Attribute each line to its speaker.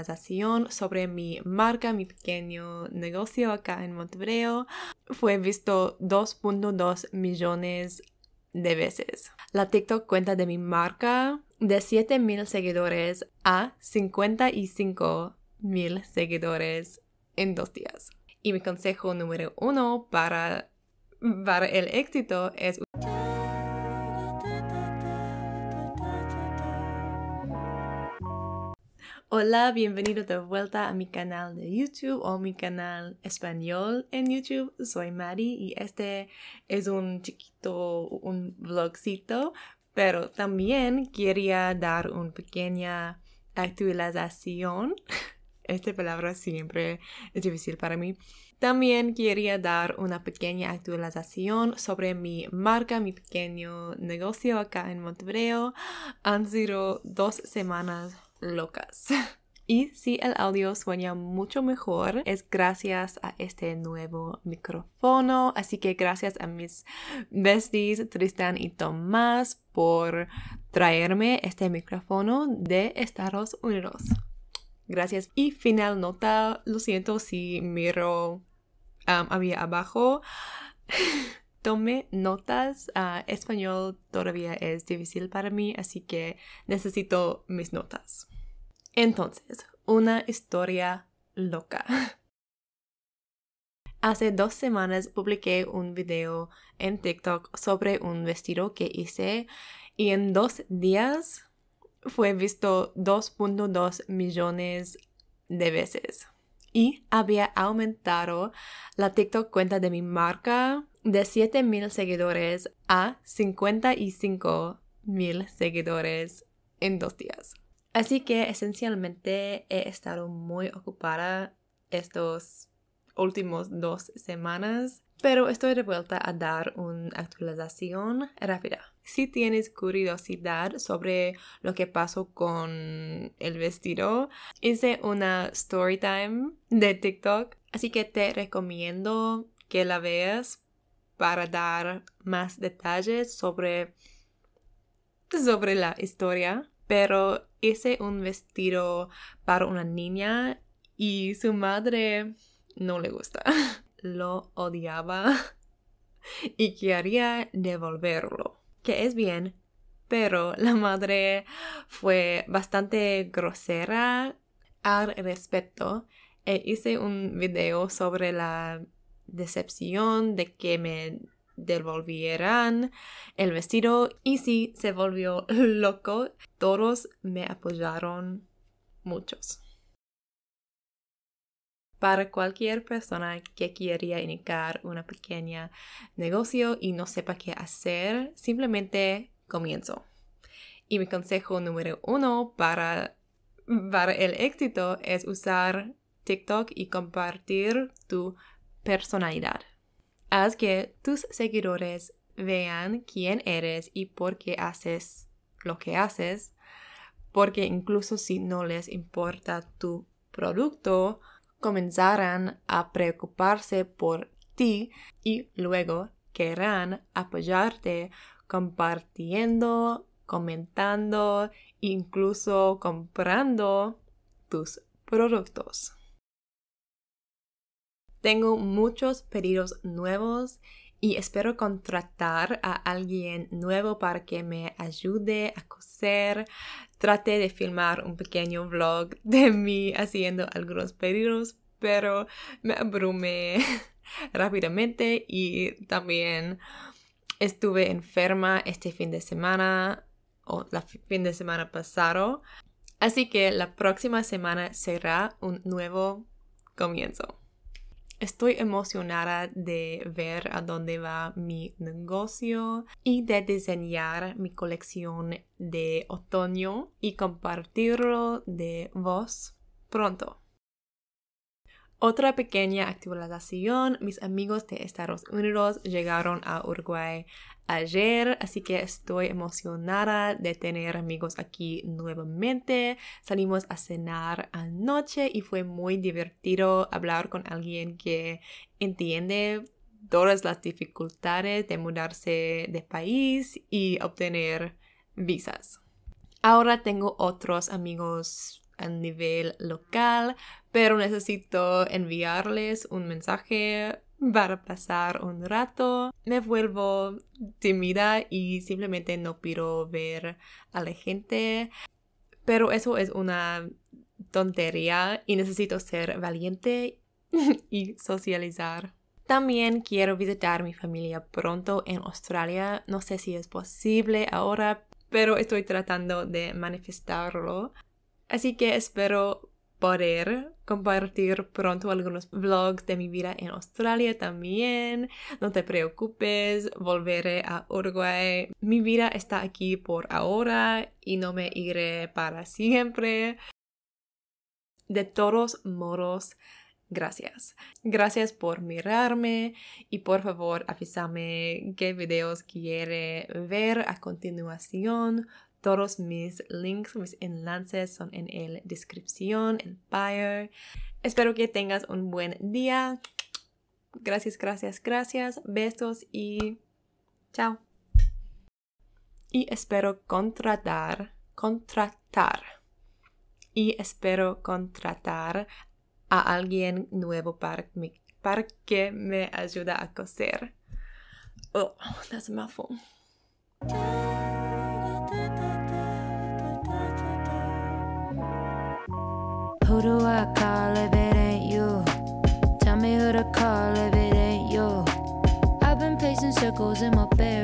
Speaker 1: actualización sobre mi marca, mi pequeño negocio acá en Montevideo, fue visto 2.2 millones de veces. La TikTok cuenta de mi marca de 7.000 seguidores a 55 mil seguidores en dos días. Y mi consejo número uno para, para el éxito es... Hola, bienvenido de vuelta a mi canal de YouTube o mi canal español en YouTube. Soy Mari y este es un chiquito, un vlogcito, pero también quería dar una pequeña actualización. Esta palabra siempre es difícil para mí. También quería dar una pequeña actualización sobre mi marca, mi pequeño negocio acá en Montevideo. Han sido dos semanas locas. Y si el audio suena mucho mejor es gracias a este nuevo micrófono. Así que gracias a mis besties Tristan y Tomás por traerme este micrófono de Estados Unidos. Gracias. Y final nota, lo siento si miro um, había abajo. Tome notas. Uh, español todavía es difícil para mí, así que necesito mis notas. Entonces, una historia loca. Hace dos semanas publiqué un video en TikTok sobre un vestido que hice y en dos días fue visto 2.2 millones de veces. Y había aumentado la TikTok cuenta de mi marca de 7.000 seguidores a 55.000 seguidores en dos días. Así que esencialmente he estado muy ocupada estos últimos dos semanas, pero estoy de vuelta a dar una actualización rápida. Si tienes curiosidad sobre lo que pasó con el vestido, hice una story time de TikTok, así que te recomiendo que la veas para dar más detalles sobre sobre la historia, pero hice un vestido para una niña y su madre no le gusta. Lo odiaba y quería devolverlo que es bien, pero la madre fue bastante grosera al respecto e hice un video sobre la decepción de que me devolvieran el vestido y si se volvió loco, todos me apoyaron muchos. Para cualquier persona que quiera iniciar una pequeña negocio y no sepa qué hacer, simplemente comienzo. Y mi consejo número uno para, para el éxito es usar TikTok y compartir tu personalidad. Haz que tus seguidores vean quién eres y por qué haces lo que haces, porque incluso si no les importa tu producto, comenzarán a preocuparse por ti y luego querrán apoyarte compartiendo, comentando, incluso comprando tus productos. Tengo muchos pedidos nuevos y espero contratar a alguien nuevo para que me ayude a coser. Traté de filmar un pequeño vlog de mí haciendo algunos pedidos, pero me abrumé rápidamente y también estuve enferma este fin de semana o la fin de semana pasado. Así que la próxima semana será un nuevo comienzo. Estoy emocionada de ver a dónde va mi negocio y de diseñar mi colección de otoño y compartirlo de vos pronto. Otra pequeña actualización, mis amigos de Estados Unidos llegaron a Uruguay ayer, así que estoy emocionada de tener amigos aquí nuevamente. Salimos a cenar anoche y fue muy divertido hablar con alguien que entiende todas las dificultades de mudarse de país y obtener visas. Ahora tengo otros amigos a nivel local, pero necesito enviarles un mensaje para pasar un rato. Me vuelvo tímida y simplemente no quiero ver a la gente. Pero eso es una tontería y necesito ser valiente y socializar. También quiero visitar mi familia pronto en Australia. No sé si es posible ahora, pero estoy tratando de manifestarlo. Así que espero poder compartir pronto algunos vlogs de mi vida en Australia también. No te preocupes, volveré a Uruguay. Mi vida está aquí por ahora y no me iré para siempre. De todos modos, gracias. Gracias por mirarme y por favor avísame qué videos quiere ver a continuación. Todos mis links, mis enlaces son en la descripción, en bio. Espero que tengas un buen día. Gracias, gracias, gracias. Besos y chao. Y espero contratar, contratar. Y espero contratar a alguien nuevo para, para que me ayude a coser. Oh, that's a mouthful. Who do I call if it ain't you? Tell me who to call if it ain't you. I've been pacing circles in my bedroom.